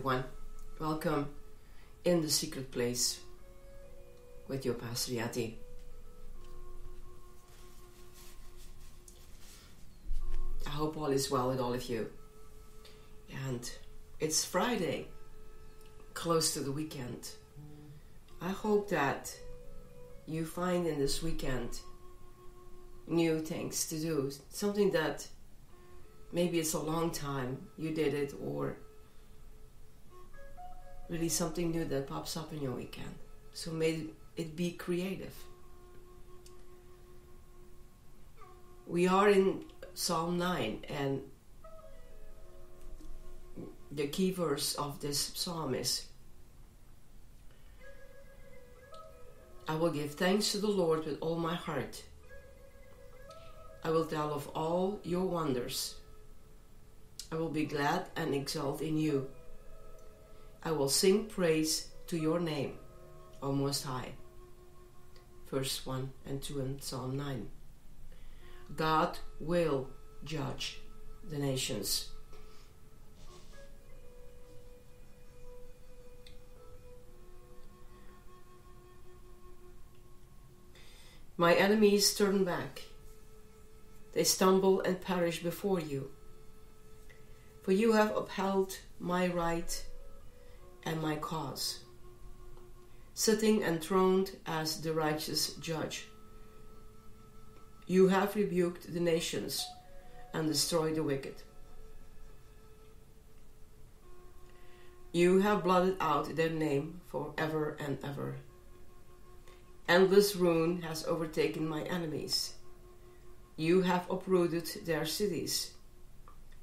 everyone. Welcome in the secret place with your Pastor Jetty. I hope all is well with all of you. And it's Friday, close to the weekend. I hope that you find in this weekend new things to do, something that maybe it's a long time you did it, or really something new that pops up in your weekend. So may it be creative. We are in Psalm 9, and the key verse of this psalm is I will give thanks to the Lord with all my heart. I will tell of all your wonders. I will be glad and exult in you. I will sing praise to your name, O Most High. Verse 1 and 2 in Psalm 9. God will judge the nations. My enemies turn back. They stumble and perish before you. For you have upheld my right and my cause, sitting enthroned as the righteous judge. You have rebuked the nations and destroyed the wicked. You have blotted out their name for ever and ever. Endless ruin has overtaken my enemies. You have uprooted their cities.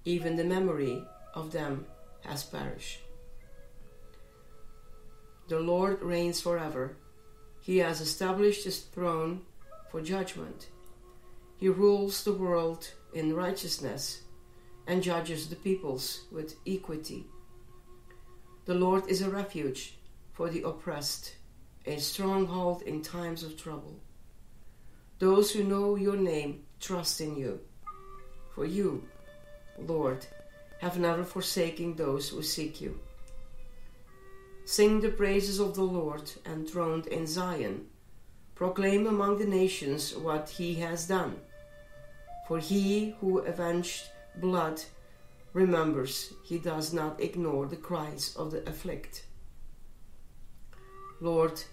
Even the memory of them has perished. The Lord reigns forever. He has established his throne for judgment. He rules the world in righteousness and judges the peoples with equity. The Lord is a refuge for the oppressed, a stronghold in times of trouble. Those who know your name trust in you. For you, Lord, have never forsaken those who seek you. Sing the praises of the Lord enthroned in Zion. Proclaim among the nations what he has done. For he who avenged blood remembers he does not ignore the cries of the afflict. Lord,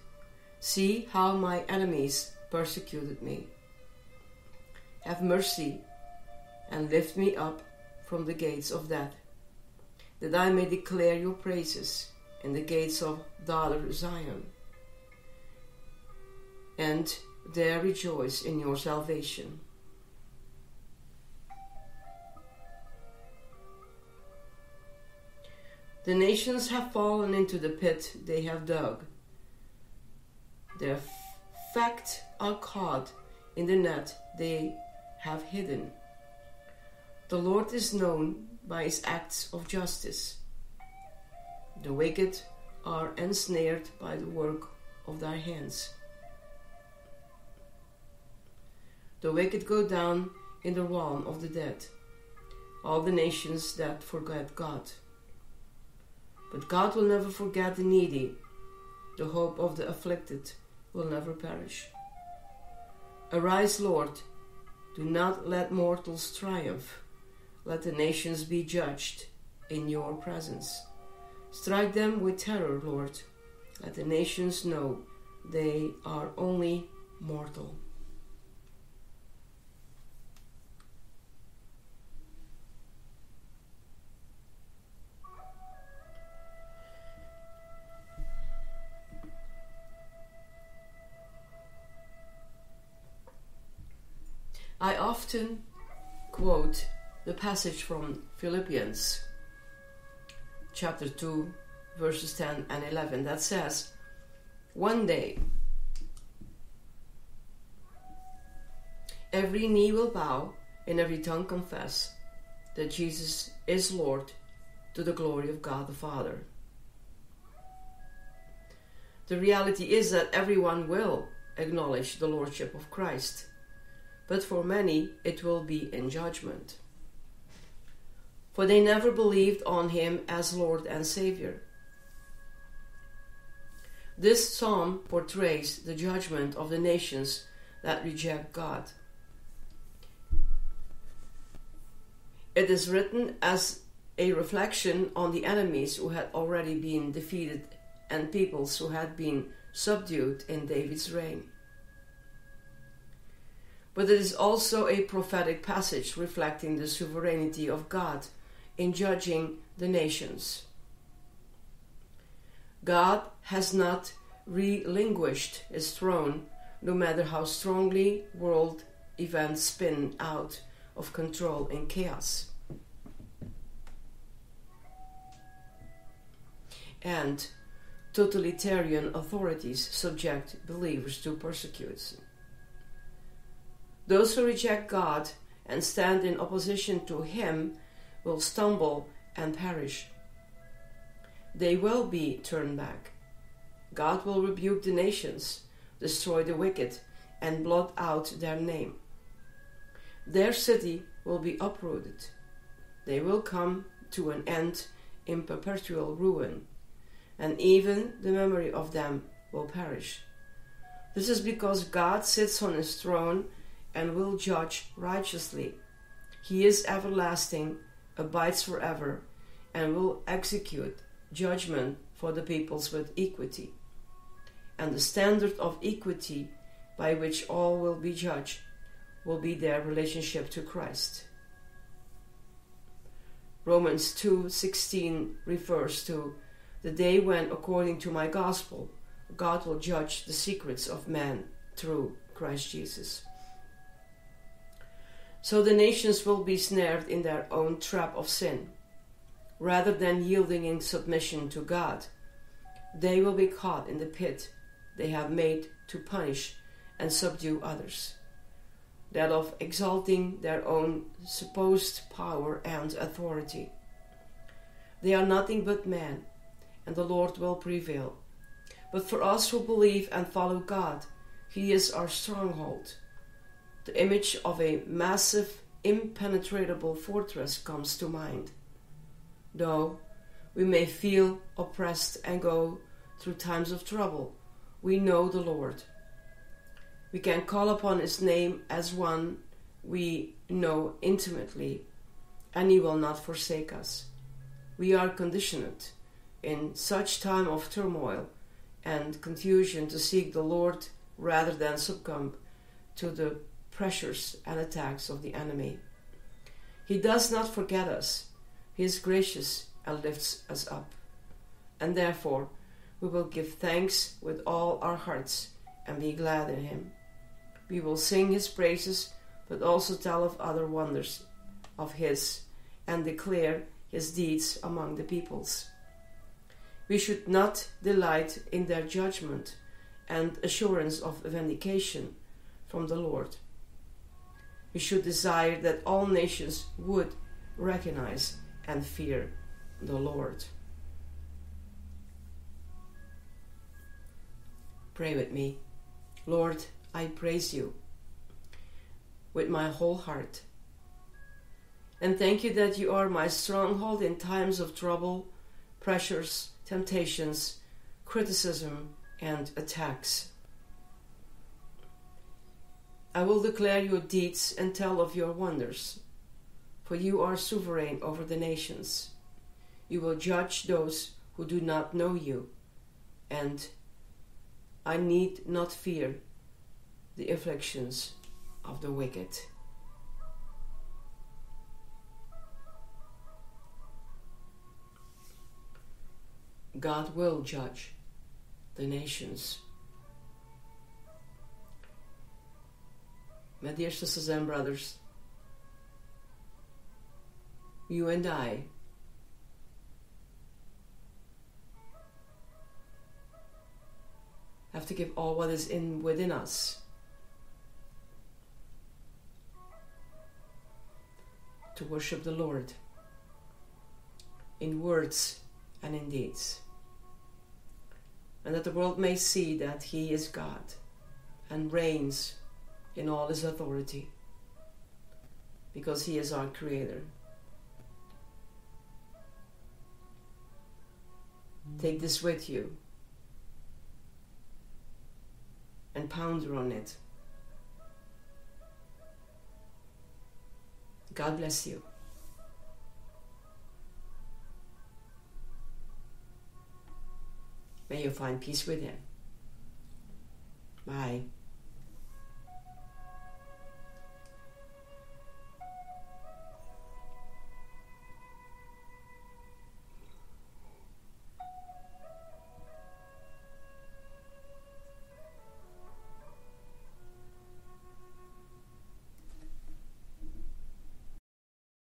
see how my enemies persecuted me. Have mercy and lift me up from the gates of death, that I may declare your praises in the gates of daughter Zion, and there rejoice in your salvation. The nations have fallen into the pit they have dug. Their facts are caught in the net they have hidden. The Lord is known by his acts of justice. The wicked are ensnared by the work of thy hands. The wicked go down in the realm of the dead, all the nations that forget God. But God will never forget the needy. The hope of the afflicted will never perish. Arise, Lord. Do not let mortals triumph. Let the nations be judged in your presence. Strike them with terror, Lord. Let the nations know they are only mortal. I often quote the passage from Philippians chapter 2, verses 10 and 11 that says, One day every knee will bow and every tongue confess that Jesus is Lord to the glory of God the Father. The reality is that everyone will acknowledge the Lordship of Christ, but for many it will be in judgment. For they never believed on him as Lord and Savior. This psalm portrays the judgment of the nations that reject God. It is written as a reflection on the enemies who had already been defeated and peoples who had been subdued in David's reign. But it is also a prophetic passage reflecting the sovereignty of God in judging the nations. God has not relinquished his throne, no matter how strongly world events spin out of control in chaos. And totalitarian authorities subject believers to persecution. Those who reject God and stand in opposition to Him will stumble and perish. They will be turned back. God will rebuke the nations, destroy the wicked, and blot out their name. Their city will be uprooted. They will come to an end in perpetual ruin, and even the memory of them will perish. This is because God sits on his throne and will judge righteously. He is everlasting abides forever and will execute judgment for the peoples with equity. And the standard of equity by which all will be judged will be their relationship to Christ. Romans 2:16 refers to the day when according to my gospel God will judge the secrets of man through Christ Jesus. So the nations will be snared in their own trap of sin. Rather than yielding in submission to God, they will be caught in the pit they have made to punish and subdue others, that of exalting their own supposed power and authority. They are nothing but men, and the Lord will prevail. But for us who believe and follow God, He is our stronghold the image of a massive, impenetrable fortress comes to mind. Though we may feel oppressed and go through times of trouble, we know the Lord. We can call upon His name as one we know intimately, and He will not forsake us. We are conditioned in such time of turmoil and confusion to seek the Lord rather than succumb to the pressures and attacks of the enemy. He does not forget us. He is gracious and lifts us up. And therefore, we will give thanks with all our hearts and be glad in Him. We will sing His praises, but also tell of other wonders of His and declare His deeds among the peoples. We should not delight in their judgment and assurance of vindication from the Lord we should desire that all nations would recognize and fear the Lord. Pray with me. Lord, I praise you with my whole heart. And thank you that you are my stronghold in times of trouble, pressures, temptations, criticism, and attacks. I will declare your deeds and tell of your wonders, for you are sovereign over the nations. You will judge those who do not know you, and I need not fear the afflictions of the wicked. God will judge the nations my dear sisters and brothers, you and I have to give all what is in within us to worship the Lord in words and in deeds. And that the world may see that He is God and reigns in all his authority because he is our creator. Take this with you and ponder on it. God bless you. May you find peace with Him. Bye.